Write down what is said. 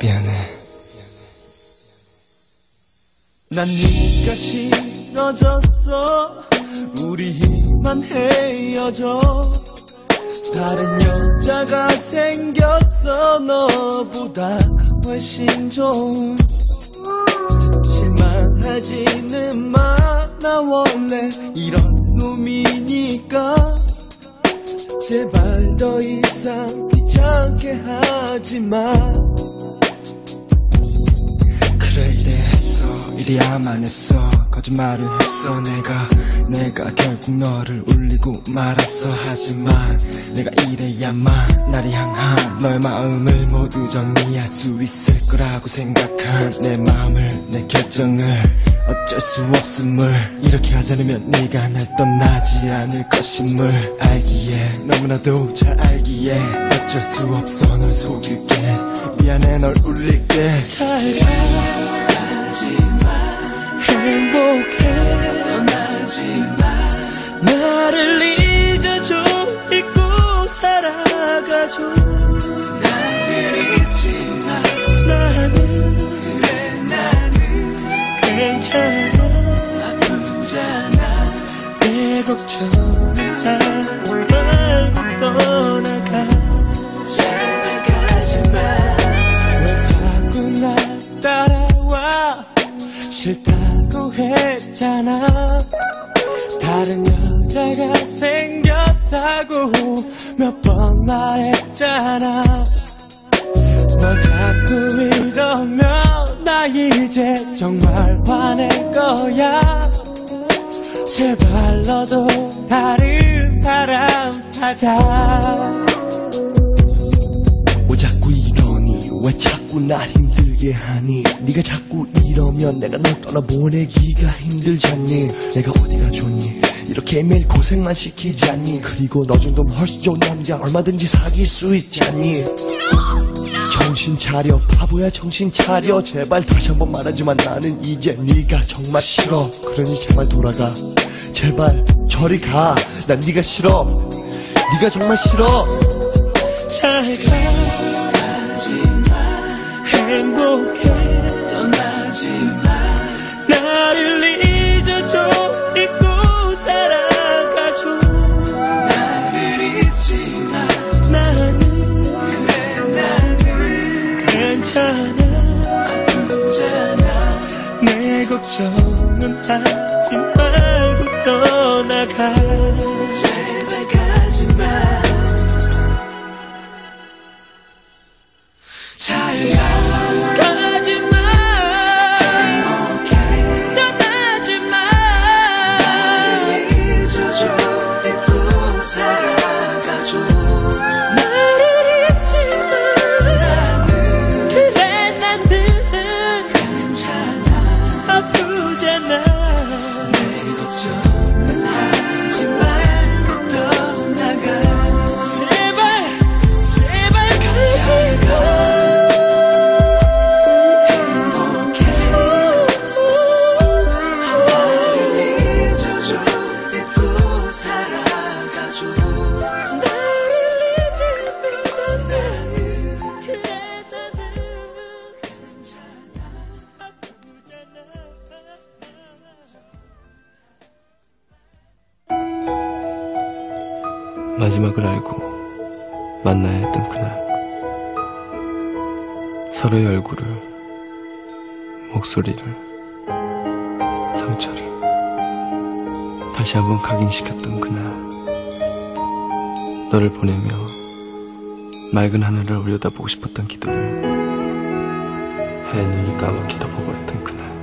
미안해. 난 네가 싫어졌어. 우리 힘만 헤어져. 다른 여자가 생겼어. 너보다 훨씬 좋은 실망하지는 마 나 원래 이런 놈이니까. 제발 더 이상 귀찮게 하지마 그래 이래 했어. 이래야만 했어. 거짓말을 했어. 내가 내가 결국 너를 울리고 말았어. 하지만 내가 이래야만 나를 향한 너의 마음을 모두 정리할 수 있을 거라고 생각한 내 마음을 내 결정을 어쩔 수 없음을. 이렇게 하지 않으면 네가 날 떠나지 않을 것임을. 알기에 너무나도 잘 알기에 어쩔 수 없어 널 속일게. 미안해 널 울릴게. 잘가 행복해. 나를 잊어줘. 잊고 살아가줘. 나를 잊지마. 나는 그래 나는 괜찮아. 아프잖아. 내 걱정은 하지 말고 떠나가 싫다고 했잖아. 다른 여자가 생겼다고 몇 번 말했잖아. 너 자꾸 이러면 나 이제 정말 화낼 거야. 제발 너도 다른 사람 찾아. 왜 자꾸 이러니? 왜 자꾸 날 힘들게 하니? 네가 자꾸 이러면 내가 널 떠나보내기가 힘들잖니? 내가 어디가 좋니? 이렇게 매일 고생만 시키잖니? 그리고 너 정도면 훨씬 좋은 남자 얼마든지 사귈 수 있잖니? 정신 차려. 바보야 정신 차려. 제발 다시 한 번 말하지만 나는 이제 네가 정말 싫어. 그러니 제발 돌아가. 제발 저리 가 난 네가 싫어. 네가 정말 싫어. 잘가 나를 잊어줘 잊고 살아가줘. 나를 잊지마. 나는 그래 나는 괜찮아. 아프잖아. 내 걱정은 하지 말고 떠나가 마지막을 알고 만나야 했던 그날 서로의 얼굴을 목소리를 상처를 다시 한번 각인시켰던 그날 너를 보내며 맑은 하늘을 올려다보고 싶었던 기도를 하얀 눈이 까맣게 덮어버렸던 그날